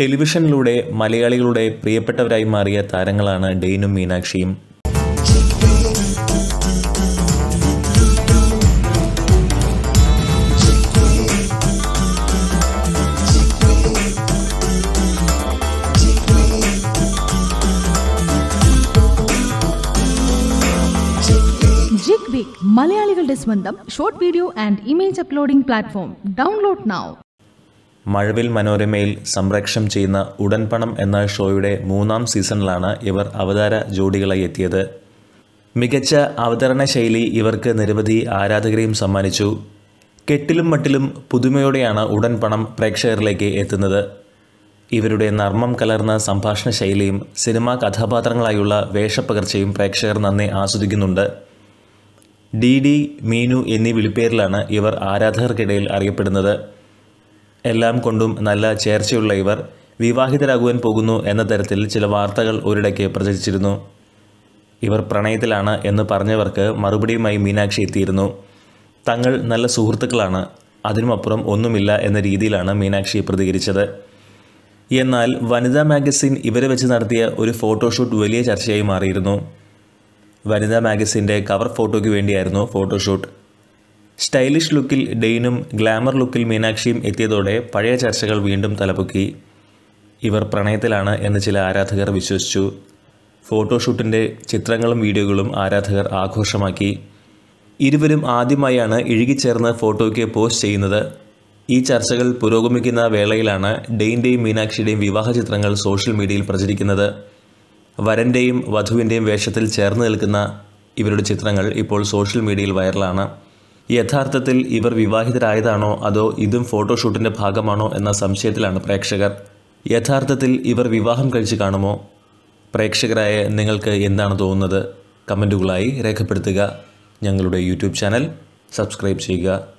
ടെലിവിഷനിലൂടെ മലയാളികളുടെ പ്രിയപ്പെട്ടവരായി മാറിയ താരങ്ങളാണ് ഡെയിനും മീനാക്ഷിയും. മലയാളികളുടെ സ്വന്തം short video and image uploading platform. Download now Mazhavil മനോരമയിൽ സംപ്രേക്ഷണം ചെയ്യുന്ന ഉടൻപണം എന്ന ഷോയുടെ മൂന്നാം സീസണിലാണ് ഇവർ അവതാര ജോഡികളായി എത്തിയത്. മികച്ച അവതരണ ശൈലി ഇവർക്ക് നിരവധി ആരാധകരെയും സമ്മാനിച്ചു. കെട്ടിലും മട്ടിലും പുതുമയോടെയാണ് ഉടൻ പണം പ്രേക്ഷകരിലേക്ക് എത്തുന്നത്. ഇവരുടെ നർമ്മം കലർന്ന സംഭാഷണ ശൈലിയും സിനിമാ കഥാപാത്രങ്ങളായുള്ള വേഷപ്പകർച്ചയും പ്രേക്ഷകർ നന്നെ ആസ്വദിക്കുന്നുണ്ട്. ഡി ഡി മീനു എന്നീ വിളിപ്പേരിലാണ് ഇവർ ആരാധകർക്കിടയിൽ അറിയപ്പെടുന്നത്. എല്ലാം കൊണ്ടും നല്ല ചേർച്ചയുള്ള ഇവർ വിവാഹിതരാകുവാൻ പോകുന്നു എന്ന തരത്തിൽ ചില വാർത്തകൾ ഒരിടയ്ക്ക് പ്രചരിച്ചിരുന്നു. ഇവർ പ്രണയത്തിലാണ് എന്ന് പറഞ്ഞവർക്ക് മറുപടിയുമായി മീനാക്ഷി എത്തിയിരുന്നു. തങ്ങൾ നല്ല സുഹൃത്തുക്കളാണ്. അതിനുമപ്പുറം ഒന്നുമില്ല എന്ന രീതിയിലാണ് മീനാക്ഷി പ്രതികരിച്ചത്. എന്നാൽ വനിതാ മാഗസിൻ ഇവരെ വെച്ച് നടത്തിയ ഒരു ഫോട്ടോഷൂട്ട് വലിയ ചർച്ചയായി മാറിയിരുന്നു. വനിതാ മാഗസിന്റെ കവർ ഫോട്ടോയ്ക്ക് വേണ്ടിയായിരുന്നു ഫോട്ടോഷൂട്ട്. സ്റ്റൈലിഷ് ലുക്കിൽ ഡെയിനും ഗ്ലാമർ ലുക്കിൽ മീനാക്ഷിയും എത്തിയതോടെ പഴയ ചർച്ചകൾ വീണ്ടും തലപൊക്കി. ഇവർ പ്രണയത്തിലാണ് എന്ന് ചില ആരാധകർ വിശ്വസിച്ചു. ഫോട്ടോഷൂട്ടിന്റെ ചിത്രങ്ങളും വീഡിയോകളും ആരാധകർ ആഘോഷമാക്കി. ഇരുവരും ആദ്യമായാണ് ഇഴുകിച്ചേർന്ന് ഫോട്ടോയ്ക്ക് പോസ്റ്റ് ചെയ്യുന്നത്. ഈ ചർച്ചകൾ പുരോഗമിക്കുന്ന വേളയിലാണ് ഡെയിന്റെയും മീനാക്ഷിയുടെയും വിവാഹ ചിത്രങ്ങൾ സോഷ്യൽ മീഡിയയിൽ പ്രചരിക്കുന്നത്. വരന്റെയും വധുവിന്റെയും വേഷത്തിൽ ചേർന്ന് നിൽക്കുന്ന ഇവരുടെ ചിത്രങ്ങൾ ഇപ്പോൾ സോഷ്യൽ മീഡിയയിൽ വൈറലാണ്. യഥാർത്ഥത്തിൽ ഇവർ വിവാഹിതരായതാണോ അതോ ഇതും ഫോട്ടോഷൂട്ടിന്റെ ഭാഗമാണോ എന്ന സംശയത്തിലാണ് പ്രേക്ഷകർ. യഥാർത്ഥത്തിൽ ഇവർ വിവാഹം കഴിച്ച് കാണുമോ? പ്രേക്ഷകരായ നിങ്ങൾക്ക് എന്താണ് തോന്നുന്നത്? കമന്റുകളായി രേഖപ്പെടുത്തുക. ഞങ്ങളുടെ യൂട്യൂബ് ചാനൽ സബ്സ്ക്രൈബ് ചെയ്യുക.